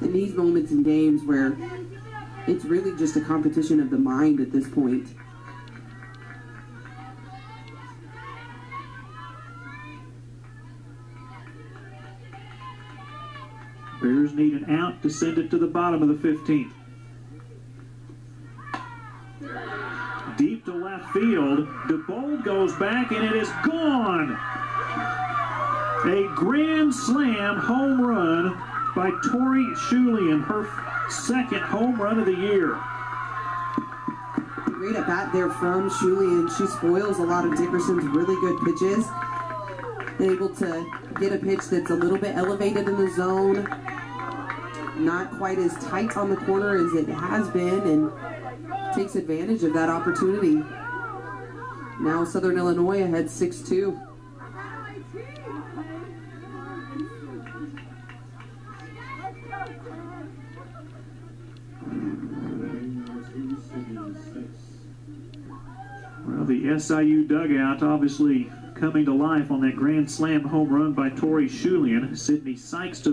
these moments in games where it's really just a competition of the mind at this point. Bears need an out to send it to the bottom of the 15th. Deep to left field. DeBold goes back and it is gone. A grand slam home run by Tori Schullian, her second home run of the year. Great at bat there from Schullian. She spoils a lot of Dickerson's really good pitches. Able to get a pitch that's a little bit elevated in the zone, not quite as tight on the corner as it has been, and takes advantage of that opportunity. Now Southern Illinois ahead 6-2. The SIU dugout obviously coming to life on that grand slam home run by Tori Schullian. Sydney Sykes to the